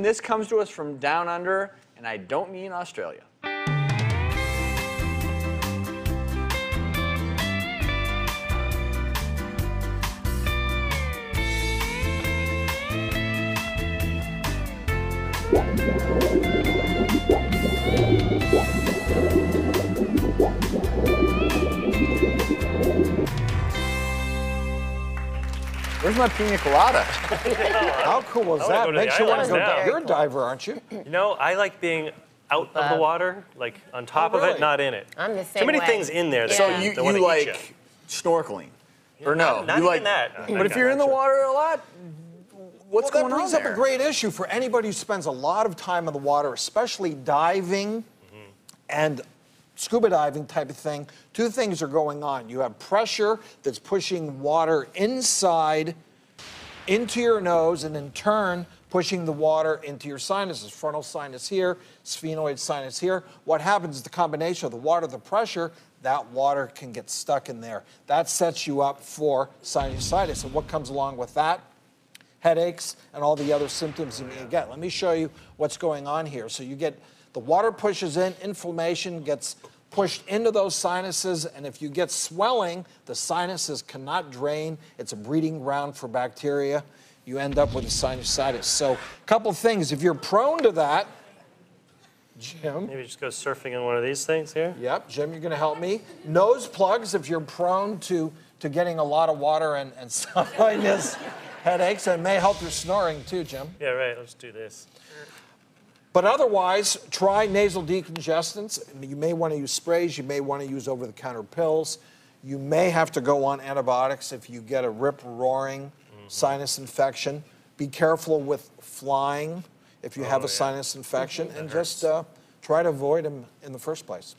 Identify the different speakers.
Speaker 1: This comes to us from down under, and I don't mean Australia. Where's my pina colada?
Speaker 2: How cool was
Speaker 3: I wanna
Speaker 2: that?
Speaker 3: go to
Speaker 2: Makes
Speaker 3: the
Speaker 2: you want to
Speaker 3: islands
Speaker 2: go
Speaker 3: now.
Speaker 2: down. You're a diver, aren't you?
Speaker 3: You know, I like being out of the
Speaker 4: Above.
Speaker 3: water, like on top
Speaker 2: Oh,
Speaker 3: of it, not in it.
Speaker 4: I'm the same
Speaker 3: Too many
Speaker 4: way.
Speaker 3: things in there. that-
Speaker 1: So
Speaker 4: Yeah.
Speaker 1: you,
Speaker 3: that wanna
Speaker 1: you
Speaker 3: eat
Speaker 1: like
Speaker 3: ya.
Speaker 1: snorkeling? Or no?
Speaker 3: Not
Speaker 1: you
Speaker 3: even
Speaker 1: like,
Speaker 3: that.
Speaker 1: But if you're in the water a lot, what's
Speaker 2: well,
Speaker 1: going
Speaker 2: that brings up
Speaker 1: there?
Speaker 2: a great issue for anybody who spends a lot of time in the water, especially diving mm-hmm. and scuba diving type of thing. Two things are going on. You have pressure that's pushing water inside into your nose, and in turn, pushing the water into your sinuses. Frontal sinus here, sphenoid sinus here. What happens is the combination of the water, the pressure, that water can get stuck in there. That sets you up for sinusitis. And what comes along with that? Headaches, and all the other symptoms you may get. Let me show you what's going on here. So you get the water pushes in, inflammation gets pushed into those sinuses, and if you get swelling, the sinuses cannot drain. It's a breeding ground for bacteria. You end up with a sinusitis. So, a couple things. If you're prone to that, Jim.
Speaker 3: Maybe just go surfing on one of these things here.
Speaker 2: Yep, Jim, you're going to help me. Nose plugs if you're prone to, to getting a lot of water and, and sinus headaches, and it may help your snoring too, Jim.
Speaker 3: Yeah, right. Let's do this.
Speaker 2: But otherwise, try nasal decongestants. You may want to use sprays, you may want to use over the counter pills. You may have to go on antibiotics if you get a rip roaring sinus infection. Be careful with flying if you have
Speaker 3: Oh,
Speaker 2: a
Speaker 3: yeah.
Speaker 2: sinus infection, and just uh, try to avoid them in the first place.